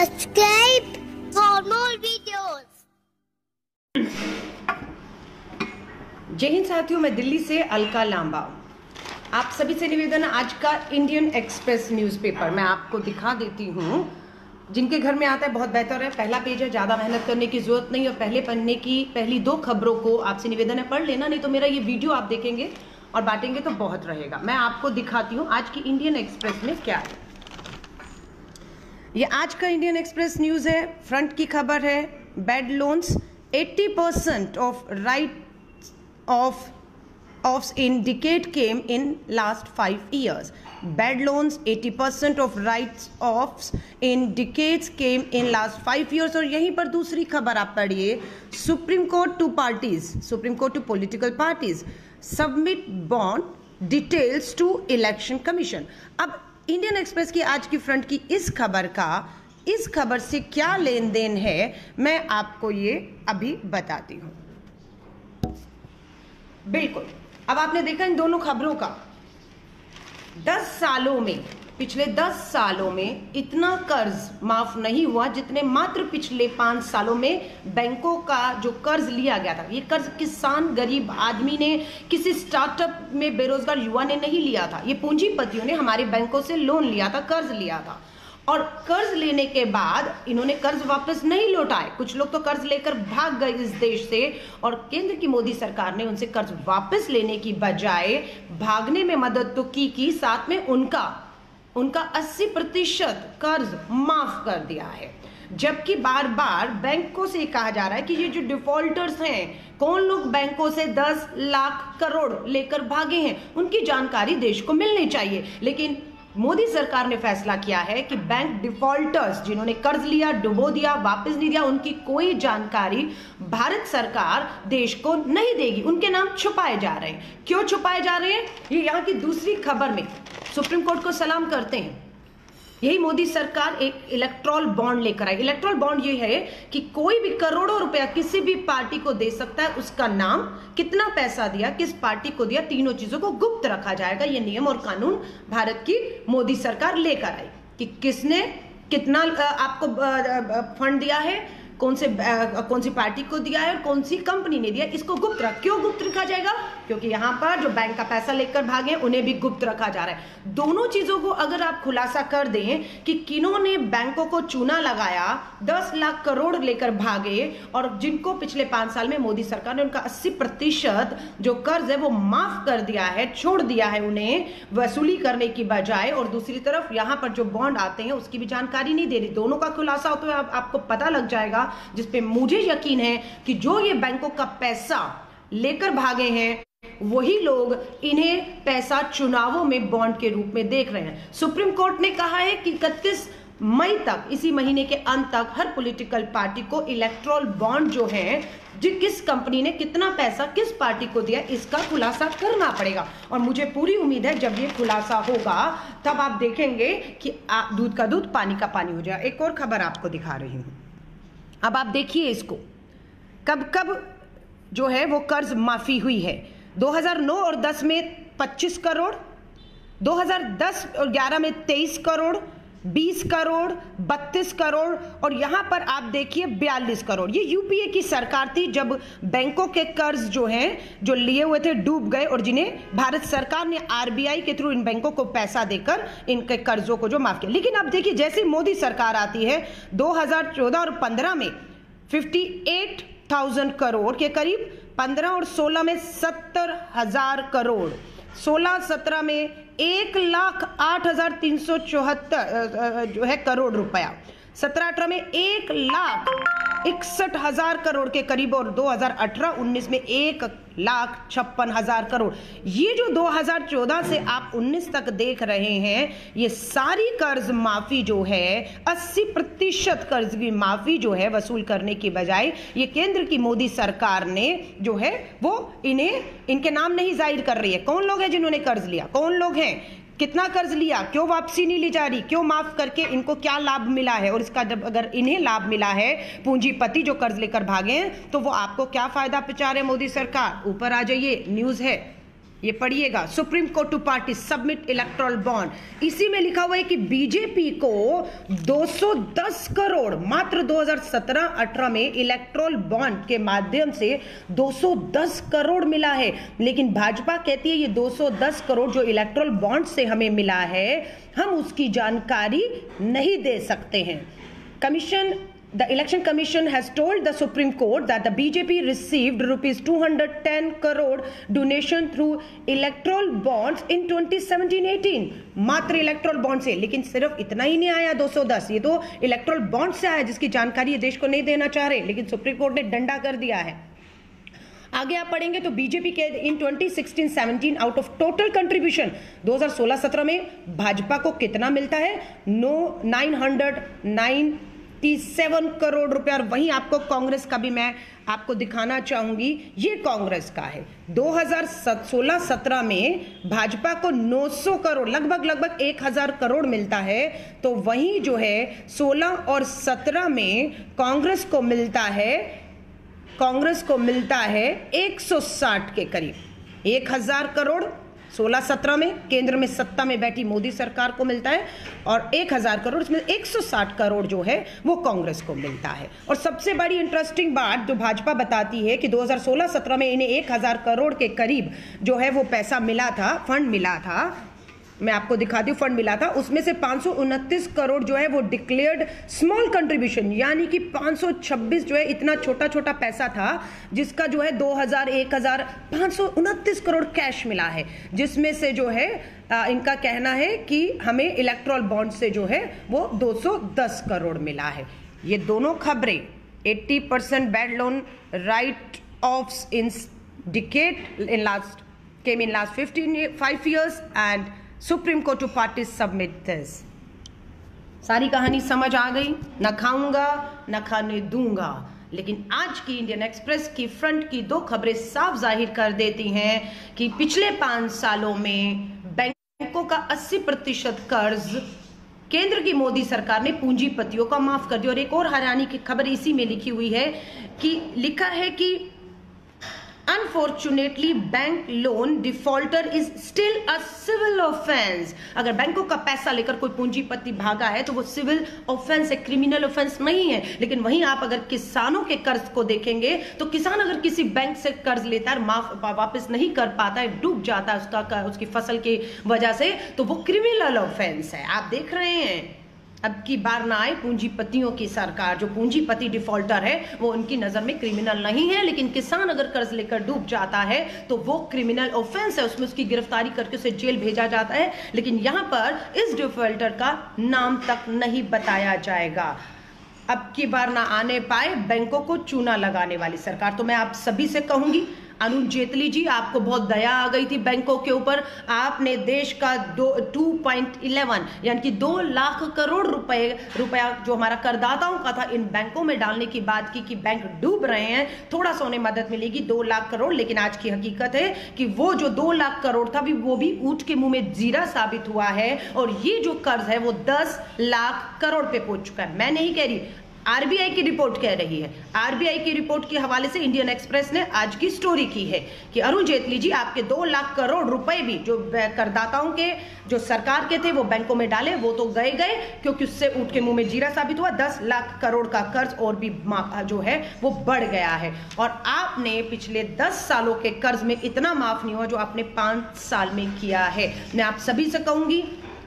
Subscribe for more videos. जय हिंद साथियों, मैं दिल्ली से अलका लांबा आप सभी से निवेदन, आज का इंडियन एक्सप्रेस न्यूज़पेपर मैं आपको दिखा देती हूँ। जिनके घर में आता है, बहुत बेहतर है। पहला पेज है, ज़्यादा मेहनत करने की ज़रूरत नहीं और पहले पन्ने की पहली दो खबरों को आपसे निवेदन है, पढ़ लेना, नहीं तो मेरा ये वीडियो आप देखेंगे और बांटेंगे तो बहुत रहेगा। मैं आपको दिखाती हूँ, आज की इंडियन एक्सप्रेस में क्या है। ये आज का इंडियन एक्सप्रेस न्यूज़ है फ्रंट की खबर है bad loans 80 percent of write off off in decade came in last five years bad loans 80 percent of writes off in decades came in last five years और यहीं पर दूसरी खबर आप पढ़िए Supreme Court to parties Supreme Court to political parties submit bond details to election commission अब Indian express की आज की फ्रंट की इस खबर का, इस खबर से क्या लेन देन है, मैं आपको ये अभी बताती हूँ। बिल्कुल, अब आपने देखा इन दोनों खबरों का। दस सालों में पिछले दस सालों में इतना कर्ज माफ़ नहीं हुआ जितने मात्र पिछले पाँच सालों में बैंकों का जो कर्ज लिया गया था। ये कर्ज किसान, गरीब आदमी ने, किसी स्टार्टअप में बेरोजगार युवा ने नहीं लिया था। ये पूंजीपतियों ने हमारे बैंकों से लोन लिया था, कर्ज लिया था। और कर्ज लेने के बाद इन्होंने कर्ज वापस नहीं लौटाए। कुछ लोग तो कर्ज लेकर भाग गए इस देश से और केंद्र की मोदी सरकार ने उनसे कर्ज वापस लेने की बजाय भागने में मदद तो की की, साथ में उनका उनका 80 प्रतिशत कर्ज माफ़ कर दिया है। जबकि बार बार बैंकों से कहा जा रहा है कि ये जो डिफॉल्टर्स हैं, कौन लोग बैंकों से 10 लाख करोड़ लेकर भागे हैं, उनकी जानकारी देश को मिलनी चाहिए। लेकिन मोदी सरकार ने फैसला किया है कि बैंक डिफॉल्टर्स जिन्होंने कर्ज लिया, डुबो दिया, वापस नहीं दिया, उनकी कोई जानकारी भारत सरकार देश को नहीं देगी। उनके नाम छुपाए जा रहे हैं। क्यों छुपाए जा रहे हैं? ये यहाँ की दूसरी खबर में सुप्रीम कोर्ट को सलाम करते हैं। यही मोदी सरकार एक इलेक्ट्रॉल बॉन्ड लेकर आई। इलेक्ट्रॉल बॉन्ड ये है कि कोई भी करोड़ों रुपया किसी भी पार्टी को दे सकता है, उसका नाम, कितना पैसा दिया, किस पार्टी को दिया, तीनों चीज़ों को गुप्त रखा जाएगा। ये नियम और कानून भारत की मोदी सरकार लेकर आई कि किसने कितना आपको फंड दिया है, कौन से कौन सी पार्टी को दिया है कौन सी कंपनी ने दिया इसको गुप्त रख, क्यों गुप्त रखा जाएगा? क्योंकि यहाँ पर जो बैंक का पैसा लेकर भागे उन्हें भी गुप्त रखा जा रहा है। दोनों चीज़ों को अगर आप खुलासा कर दें कि किन्होंने बैंकों को चूना लगाया दस लाख करोड़ लेकर भागे और जिनको पिछले पाँच साल में मोदी सरकार ने उनका अस्सी प्रतिशत जो कर्ज है वो माफ़ कर दिया है छोड़ दिया है उन्हें वसूली करने की बजाय और दूसरी तरफ़ यहाँ पर जो बॉन्ड आते हैं उसकी भी जानकारी नहीं दे रही। दोनों का खुलासा हो तो आप, आपको पता लग जाएगा जिसपे मुझे यकीन है कि जो ये बैंकों का पैसा लेकर भागे हैं वही लोग इन्हें पैसा चुनावों में बॉन्ड के रूप में देख रहे हैं। सुप्रीम कोर्ट ने कहा है कि इकतीस मई तक, इसी महीने के अंत तक, हर पॉलिटिकल पार्टी को इलेक्ट्रॉल बॉन्ड जो है, जो, किस कंपनी ने कितना पैसा, किस पार्टी को दिया, इसका खुलासा करना पड़ेगा। और मुझे पूरी उम्मीद है, जब ये खुलासा होगा, तब आप देखेंगे कि दूध का दूध, पानी का पानी हो जाएगा एक और खबर आपको दिखा रही हूँ। अब आप देखिए इसको। कब कब जो है वो कर्ज माफ़ी हुई है। 2009 और 10 में 25 करोड़ 2010 और 11 में 23 करोड़ 20 करोड़ 32 करोड़ और यहाँ पर आप देखिए 42 करोड़। ये यूपीए की सरकार थी जब बैंकों के कर्ज जो हैं जो लिए हुए थे डूब गए और जिन्हें भारत सरकार ने आरबीआई के थ्रू इन बैंकों को पैसा देकर इनके कर्जों को जो माफ़ किया। लेकिन अब देखिए जैसे मोदी सरकार आती है 2014 और 15 में 58,000 करोड़ के करीब 15 और 16 में सत्तर हज़ार करोड़। 16 17 में एक लाख आठ हज़ार तीन सौ चौहत्तर जो है करोड़ रुपया। सत्रह अठारह में एक लाख इकसठ हज़ार करोड़ के करीब और 2018-19 में एक लाख छप्पन हज़ार करोड़। ये जो 2014 से आप 19 तक देख रहे हैं, ये सारी कर्ज माफ़ी जो है 80 प्रतिशत कर्ज की माफ़ी जो है वसूल करने की बजाय ये केंद्र की मोदी सरकार ने जो है, वो इन्हें, इनके नाम नहीं ज़ाहिर कर रही है। कौन लोग हैं जिन्होंने कर्ज लिया? कौन लोग हैं? कितना कर्ज लिया, क्यों वापसी नहीं ली जा रही, क्यों माफ़ करके इनको क्या लाभ मिला है? और इसका जब अगर इन्हें लाभ मिला है पूंजीपति जो कर्ज लेकर भागे तो वो आपको क्या फ़ायदा पहुँचा रहे मोदी सरकार? ऊपर आ जाइए, न्यूज़ है। ये पढ़िएगा Supreme Court to party submit electoral bond इसी में लिखा हुआ है कि बीजेपी को 210 करोड़, मात्र 2017-18 में इलेक्ट्रल बॉन्ड के माध्यम से 210 करोड़ मिला है। लेकिन भाजपा कहती है ये 210 करोड़ जो इलेक्ट्रल बॉन्ड से हमें मिला है, हम उसकी जानकारी नहीं दे सकते हैं। Commission The Election Commission has told the Supreme Court that the BJP received rupees 210 crore donation through electoral bonds in 2017-18 मात्र इलेक्ट्रल बॉन्ड से, लेकिन सिर्फ़ इतना ही नहीं आया 210 ये तो इलेक्ट्रल बॉन्ड से आया, जिसकी जानकारी देश को नहीं देना चाह रहे, लेकिन सुप्रीम कोर्ट ने डंडा कर दिया है। आगे आप पढ़ेंगे तो बीजेपी के इन 2016-17 आउट ऑफ़ टोटल कंट्रीब्यूशन 2016-17 में भाजपा को कितना मिलता है? No nine hundred nine seven crore रुपए और वहीं आपको कांग्रेस का भी मैं आपको दिखाना चाहूँगी, ये कांग्रेस का है। 2016-17 में भाजपा को 900 करोड़, लगभग लगभग 1000 करोड़ मिलता है तो वहीं जो है 16 और 17 में कांग्रेस को मिलता है, कांग्रेस को मिलता है 160 के करीब। 1000 करोड़ 16-17 में, केंद्र में सत्ता में बैठी मोदी सरकार को मिलता है और 1000 करोड़, इसमें 160 करोड़ जो है, वो कांग्रेस को मिलता है। और सबसे बड़ी इंटरेस्टिंग बात जो भाजपा बताती है कि 2016-17 में इन्हें 1000 करोड़ के करीब जो है, वो पैसा मिला था फंड मिला था मैं आपको दिखाती हूँ फंड मिला था। उसमें से पाँच करोड़ जो है वो डिक्लेयर्ड स्मॉल कंट्रीब्यूशन यानी कि 526 जो है इतना छोटा छोटा पैसा था जिसका जो है 2000 1000 529 करोड़ कैश मिला है। जिसमें से जो है आ, इनका कहना है कि हमें इलेक्ट्रॉल बॉन्ड से जो है वो 210 करोड़ मिला है। ये दोनों खबरें 80 percent bad loan write off in decade in last came in last 15 5 years and Supreme Court to party submit this सारी कहानी समझ आ गई। न खाऊँगा, न खाने दूँगा। लेकिन आज की इंडियन एक्सप्रेस की फ्रंट की दो खबरें साफ़ ज़ाहिर कर देती हैं कि पिछले पाँच सालों में बैंकों का 80 प्रतिशत कर्ज केंद्र की मोदी सरकार ने पूंजीपतियों का माफ़ कर दिया। और एक और हरियाणी की खबर इसी में लिखी हुई है कि लिखा है कि unfortunately bank loan defaulter is still a civil offence अगर बैंकों का पैसा लेकर कोई पूंजीपति भागा है तो वो सिविल ऑफेंस है क्रिमिनल ऑफेंस नहीं है। लेकिन वहीं आप अगर किसानों के कर्ज को देखेंगे तो किसान अगर किसी बैंक से कर्ज लेता है माफ़ वापस नहीं कर पाता है, डूब जाता है उसका, उसकी फ़सल की वजह से तो वो क्रिमिनल ऑफेंस है। आप देख रहे हैं। अब की बार ना आए पूंजीपतियों की सरकार। जो पूंजीपति डिफॉल्टर है, वो उनकी नज़र में क्रिमिनल नहीं है, लेकिन किसान अगर कर्ज लेकर डूब जाता है तो वो क्रिमिनल ऑफेंस है। उसमें उसकी गिरफ्तारी करके उसे जेल भेजा जाता है। लेकिन यहाँ पर इस डिफॉल्टर का नाम तक नहीं बताया जाएगा। अब की बार ना आने पाए, बैंकों को चूना लगाने वाली सरकार। तो मैं आप सभी से कहूँगी अरुण जेटली जी, आपको बहुत दया आ गई थी बैंकों के ऊपर। आपने देश का दो टू पॉइंट इलेवन यानी कि दो लाख करोड़ रुपए, रुपया जो हमारा करदाताओं का था, इन बैंकों में डालने की बात की कि बैंक डूब रहे हैं। थोड़ा सा उन्हें मदद मिलेगी, दो लाख करोड़। लेकिन आज की हकीकत है कि वो जो दो लाख करोड़ था, भी, वो भी ऊट के मुँह में जीरा साबित हुआ है। और ये जो कर्ज है, वो दस लाख करोड़ पे पहुँच चुका है। मैं नहीं कह रही आरबीआई की रिपोर्ट कह रही है। आरबीआई की रिपोर्ट के हवाले से इंडियन एक्सप्रेस ने आज की स्टोरी की है कि अरुण जेटली जी आपके दो लाख करोड़ रुपए भी जो करदाताओं के, जो सरकार के थे वो बैंकों में डाले, वो तो गए गए, क्योंकि उससे उठ के मुँह में जीरा साबित हुआ। दस लाख करोड़ का कर्ज और भी जो है वो बढ़ गया है। और आपने पिछले दस सालों के कर्ज में इतना माफ़ नहीं हुआ जो आपने पाँच साल में किया है। मैं आप सभी से कहूँगी,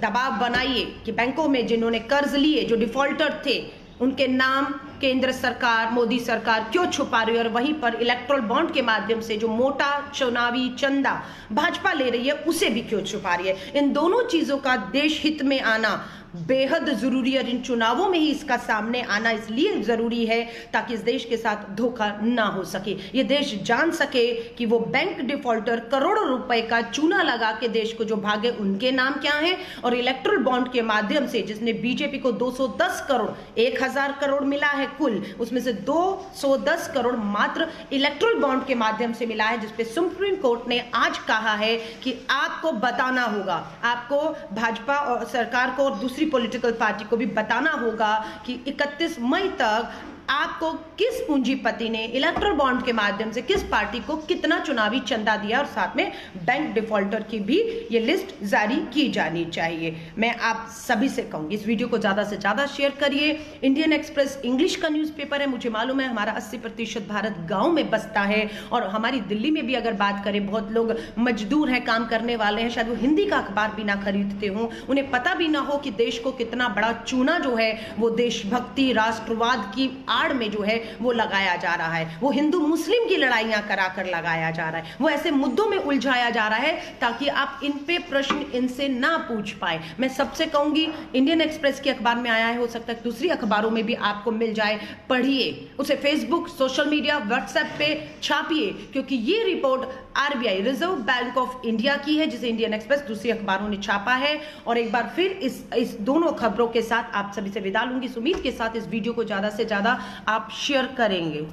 दबाव बनाइए कि बैंकों में जिन्होंने कर्ज लिए, जो डिफॉल्टर थे उनके नाम केंद्र सरकार, मोदी सरकार क्यों छुपा रही है? और वहीं पर इलेक्ट्रल बॉन्ड के माध्यम से जो मोटा चुनावी चंदा भाजपा ले रही है, उसे भी क्यों छुपा रही है? इन दोनों चीज़ों का देश हित में आना बेहद ज़रूरी है इन चुनावों में ही इसका सामने आना इसलिए ज़रूरी है ताकि इस देश के साथ धोखा ना हो सके। ये देश जान सके कि वो बैंक डिफॉल्टर करोड़ों रुपए का चूना लगा के देश को जो भागे, उनके नाम क्या है? और इलेक्ट्रल बॉन्ड के माध्यम से जिसने बीजेपी को 210 करोड़ 1000 करोड़ मिला है कुल। उसमें से 210 करोड़ मात्र इलेक्ट्रल बॉन्ड के माध्यम से मिला है, जिसपे सुप्रीम कोर्ट ने आज कहा है कि आपको बताना होगा। आपको भाजपा और सरकार को और दूसरी पॉलिटिकल पार्टी को भी बताना होगा कि 31 मई तक आपको किस पूंजीपति ने इलेक्ट्रल बॉन्ड के माध्यम से किस पार्टी को कितना चुनावी चंदा दिया और साथ में बैंक डिफॉल्टर की भी ये लिस्ट जारी की जानी चाहिए। मैं आप सभी से कहूँगी, इस वीडियो को ज़्यादा से ज़्यादा शेयर करिए। इंडियन एक्सप्रेस इंग्लिश का न्यूज़पेपर है, मुझे मालूम है हमारा 80 प्रतिशत भारत गाँव में बसता है और हमारी दिल्ली में भी अगर बात करें, बहुत लोग मजदूर हैं, काम करने वाले हैं, शायद वो हिंदी का अखबार भी ना खरीदते हो। उन्हें पता भी ना हो कि देश को कितना बड़ा चूना जो है, वो देशभक्ति, राष्ट्रवाद की आड़ में जो है वो लगाया जा रहा है। वो हिंदू मुस्लिम की लड़ाइयाँ करा कर लगाया जा रहा है। वो ऐसे मुद्दों में उलझाया जा रहा है ताकि आप इन पे प्रश्न इनसे ना पूछ पाए। मैं सबसे कहूँगी इंडियन एक्सप्रेस के अखबार में आया है, हो सकता है दूसरी अखबारों में भी आपको मिल जाए। पढ़िए, उसे फेसबुक सोशल मीडिया व्हाट्सएप पे छापिए, क्योंकि ये report RBI Reserve Bank of India की है, जिसे इंडियन एक्सप्रेस दूसरी अखबारों ने छापा है। और एक बार फिर इस इस दोनों खबरों के साथ आप सभी से विदा लूँगी। उम्मीद के साथ इस वीडियो को ज़्यादा से ज़्यादा आप शेयर करेंगे।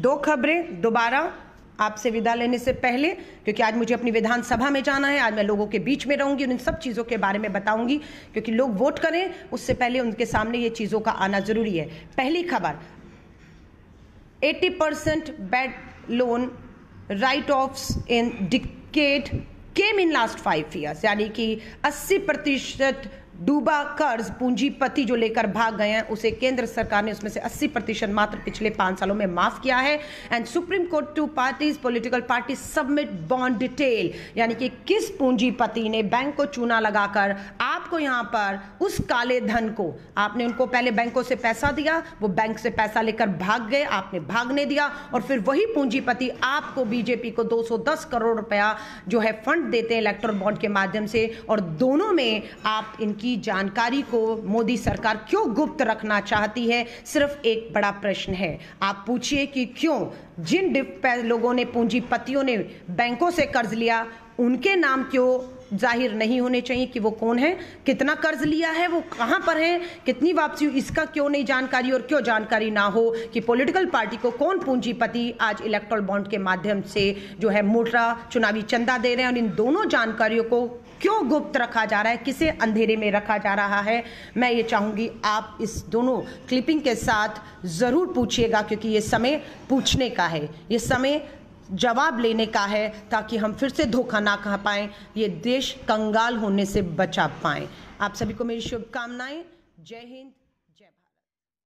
दो खबरें, दोबारा आपसे विदा लेने से पहले, क्योंकि आज मुझे अपनी विधानसभा में जाना है, आज मैं लोगों के बीच में रहूँगी, उन सब चीज़ों के बारे में बताऊँगी, क्योंकि लोग वोट करें, उससे पहले उनके सामने ये चीज़ों का आना ज़रूरी है। पहली खबर 80 percent bad loan write off in decade came in last five years यानी कि 80 प्रतिशत डूबा कर्ज पूंजीपति जो लेकर भाग गए हैं, उसे केंद्र सरकार ने उसमें से 80 प्रतिशत मात्र पिछले पाँच सालों में माफ़ किया है। And Supreme Court to parties, political party submit bond detail, यानी कि किस पूंजीपति ने बैंक को चूना लगाकर आपको यहाँ पर उस काले धन को, आपने उनको पहले बैंकों से पैसा दिया, वो बैंक से पैसा लेकर भाग गए, आपने भागने दिया और फिर वही पूंजीपति आपको बीजेपी को 210 करोड़ रुपया जो है फंड देते हैं इलेक्ट्रल बॉन्ड के माध्यम से और दोनों में आप इनकी जानकारी को मोदी सरकार क्यों गुप्त रखना चाहती है, सिर्फ़ एक बड़ा प्रश्न है। आप पूछिए कि क्यों जिन लोगों ने, पूंजीपतियों ने बैंकों से कर्ज लिया, उनके नाम क्यों ज़ाहिर नहीं होने चाहिए कि वो कौन है, कितना कर्ज लिया है, वो कहाँ पर है, कितनी वापसी इसका क्यों नहीं जानकारी और क्यों जानकारी ना हो कि पॉलिटिकल पार्टी को कौन पूंजीपति आज इलेक्ट्रल बॉन्ड के माध्यम से जो है मोटा चुनावी चंदा दे रहे हैं और इन दोनों जानकारियों को क्यों गुप्त रखा जा रहा है, किसे अंधेरे में रखा जा रहा है, मैं ये चाहूँगी आप इस दोनों क्लिपिंग के साथ ज़रूर पूछिएगा क्योंकि ये समय पूछने का है, ये समय जवाब लेने का है ताकि हम फिर से धोखा ना खा पाए, ये देश कंगाल होने से बचा पाए। आप सभी को मेरी शुभकामनाएँ। जय हिंद।